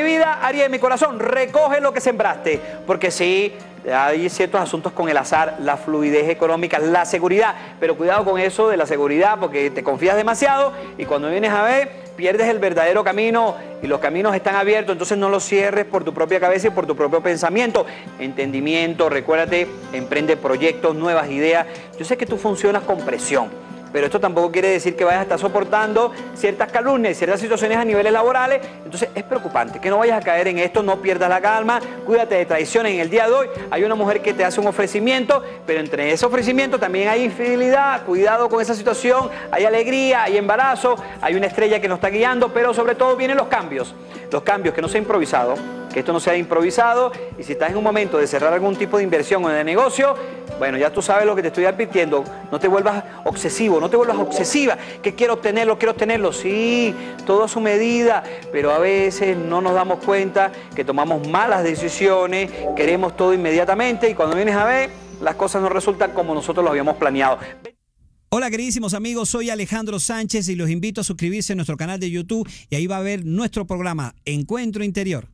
Aries, mi corazón, recoge lo que sembraste, porque sí, hay ciertos asuntos con el azar, la fluidez económica, la seguridad, pero cuidado con eso de la seguridad, porque te confías demasiado y cuando vienes a ver, pierdes el verdadero camino y los caminos están abiertos, entonces no los cierres por tu propia cabeza y por tu propio pensamiento. Entendimiento, recuérdate, emprende proyectos, nuevas ideas. Yo sé que tú funcionas con presión pero esto tampoco quiere decir que vayas a estar soportando ciertas calumnias, ciertas situaciones a niveles laborales. Entonces es preocupante que no vayas a caer en esto, no pierdas la calma, cuídate de traiciones. En el día de hoy hay una mujer que te hace un ofrecimiento, pero entre ese ofrecimiento también hay infidelidad, cuidado con esa situación, hay alegría, hay embarazo, hay una estrella que nos está guiando, pero sobre todo vienen los cambios, los cambios que no se ha improvisado que esto no sea improvisado y si estás en un momento de cerrar algún tipo de inversión o de negocio, bueno, ya tú sabes lo que te estoy advirtiendo, no te vuelvas obsesivo, no te vuelvas obsesiva, que quiero obtenerlo, quiero obtenerlo, sí, todo a su medida, pero a veces no nos damos cuenta que tomamos malas decisiones, queremos todo inmediatamente y cuando vienes a ver, las cosas no resultan como nosotros lo habíamos planeado. Hola queridísimos amigos, soy Alejandro Sánchez y los invito a suscribirse a nuestro canal de YouTube y ahí va a ver nuestro programa Encuentro Interior.